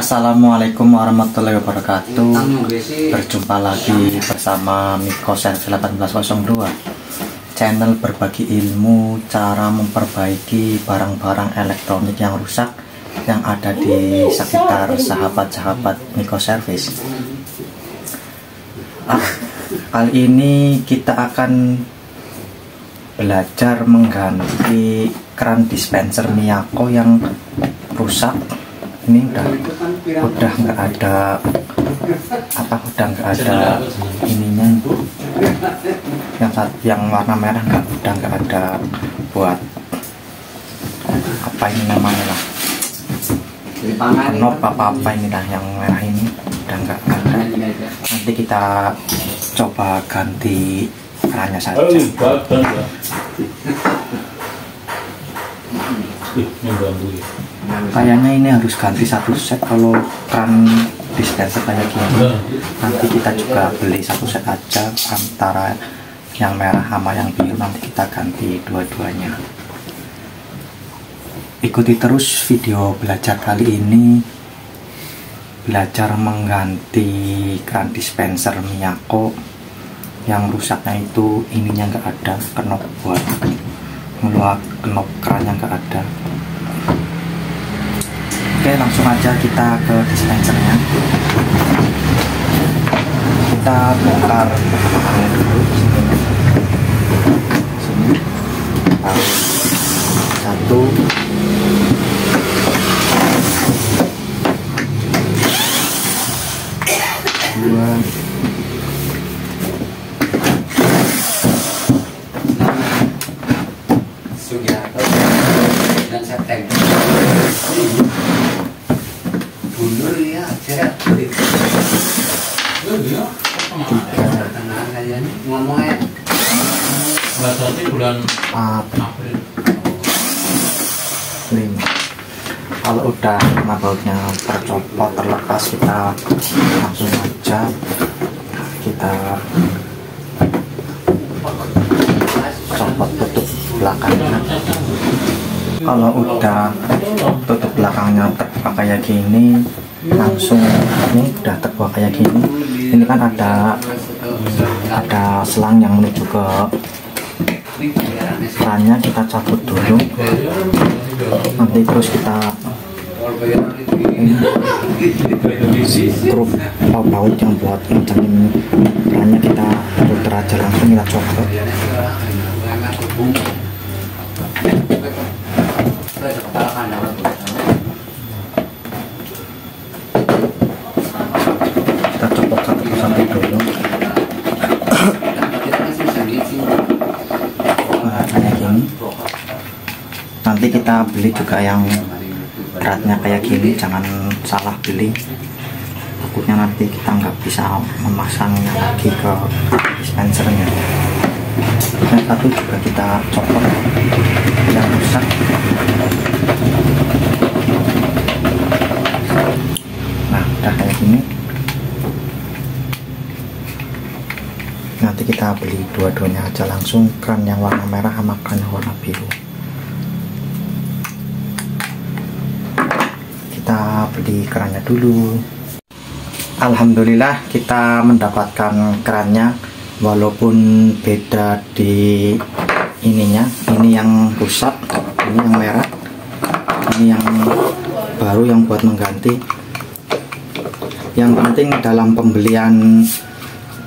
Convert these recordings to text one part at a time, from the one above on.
Assalamualaikum warahmatullahi wabarakatuh. Berjumpa lagi bersama Miko Selfie 1802 Channel berbagi ilmu cara memperbaiki barang-barang elektronik yang rusak Yang ada di sekitar sahabat-sahabat Miko Service ah, Kali ini kita akan belajar mengganti keran dispenser Miyako yang rusak ini udah udah nggak ada apa udah nggak ada ininya? Yang yang warna merah nggak udah nggak ada buat apa ini namanya lah? Knob apa apa ini lah yang merah ini udah nggak ada. Nanti kita coba ganti kerannya saja kayaknya ini harus ganti satu set kalau keran dispenser kayak gini. Nanti kita juga beli satu set aja antara yang merah sama yang biru nanti kita ganti dua-duanya. Ikuti terus video belajar kali ini. Belajar mengganti keran dispenser Miyako. Yang rusaknya itu ininya nggak ada kenop buat ngeluar kenop kerannya nggak ada Oke langsung aja kita ke dispensernya kita bongkar. Dulu sini satu. Dua kalian ngomongnya bulan April. kalau udah mabelnya tercopot terlepas kita langsung aja kita copot tutup belakangnya kalau udah tutup belakangnya terbuka kayak gini langsung ini udah terbuka kayak gini. Ini kan ada ada selang yang menuju ke kerannya kita cabut dulu. Nanti terus kita skrup baut yang buat ngencangin kerannya kita putar aja langsung kita copot kita copot satu satu dulu nah, kayak gini kita beli juga yang beratnya kayak gini jangan salah beli. Takutnya nanti kita nggak bisa memasangnya lagi ke dispensernya. Yang satu juga kita copot yang rusak. Nah udah kayak gini. Nanti kita beli dua-duanya aja langsung keran yang warna merah sama keran yang warna biru beli kerannya dulu. Alhamdulillah kita mendapatkan kerannya walaupun beda di ininya. Ini yang rusak ini yang merah ini yang baru yang buat mengganti. Yang penting dalam pembelian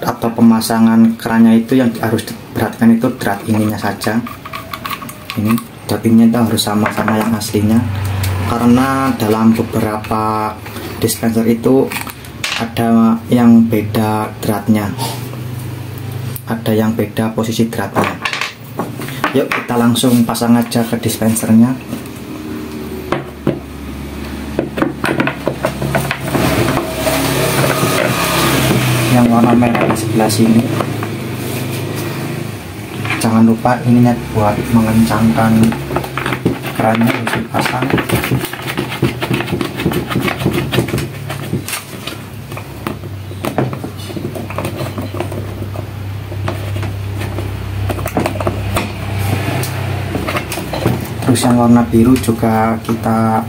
atau pemasangan kerannya itu yang harus diperhatikan itu drat ininya saja. Ini drat ininya itu harus sama-sama yang aslinya karena dalam beberapa dispenser itu ada yang beda dratnya. Ada yang beda posisi dratnya. Yuk kita langsung pasang aja ke dispensernya. Yang warna merah di sebelah sini. Jangan lupa ininya buat mengencangkan kerannya harus dipasang terus yang warna biru juga kita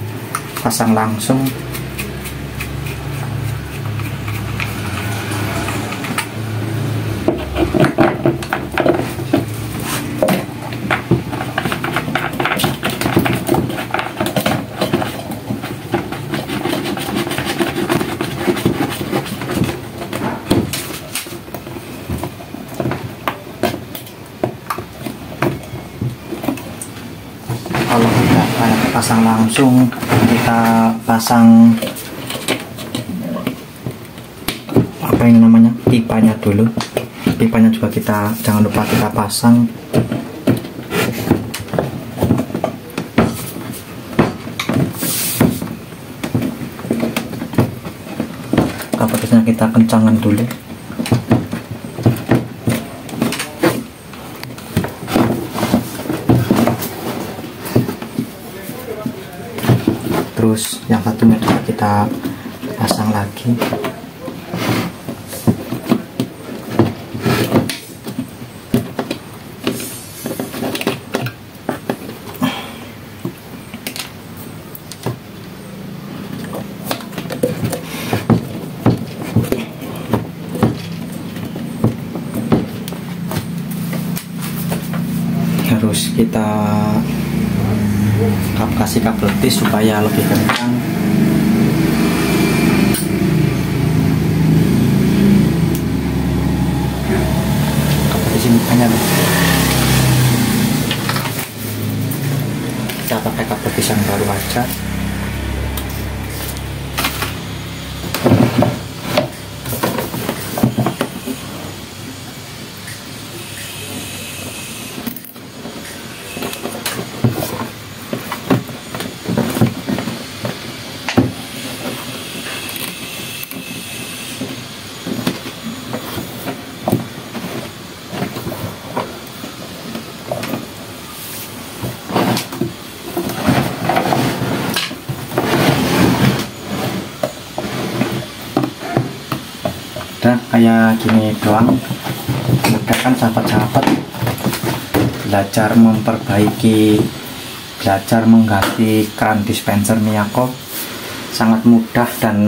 pasang langsung kalau udah kayak pasang langsung kita pasang apa ini namanya pipanya dulu. Pipanya juga kita jangan lupa kita pasang. Kapasitasnya kita kencangan dulu terus yang satunya juga kita pasang lagi. Harus kita kasih kabel tis supaya lebih kencang kabel tis ini hanya kita pakai kabel tis yang baru aja udah kayak gini doang. Udah kan sahabat-sahabat. Belajar memperbaiki belajar mengganti keran dispenser Miyako. Sangat mudah dan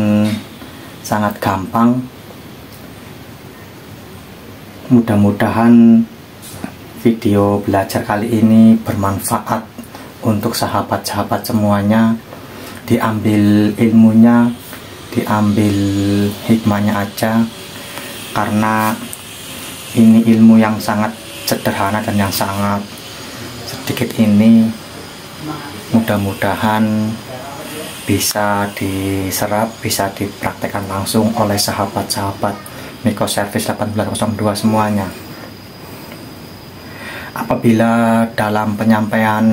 sangat gampang. Mudah-mudahan video belajar kali ini bermanfaat untuk sahabat-sahabat semuanya. Diambil ilmunya diambil hikmahnya aja karena ini ilmu yang sangat sederhana dan yang sangat sedikit ini mudah-mudahan bisa diserap, bisa dipraktekkan langsung oleh sahabat-sahabat Miko Service 1802 semuanya. Apabila dalam penyampaian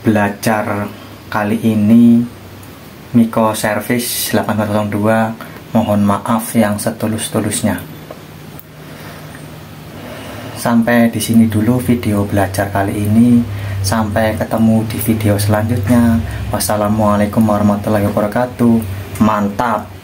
belajar kali ini Miko Service 802 mohon maaf yang setulus-tulusnya. Sampai di sini dulu video belajar kali ini. Sampai ketemu di video selanjutnya. Wassalamualaikum warahmatullahi wabarakatuh. Mantap.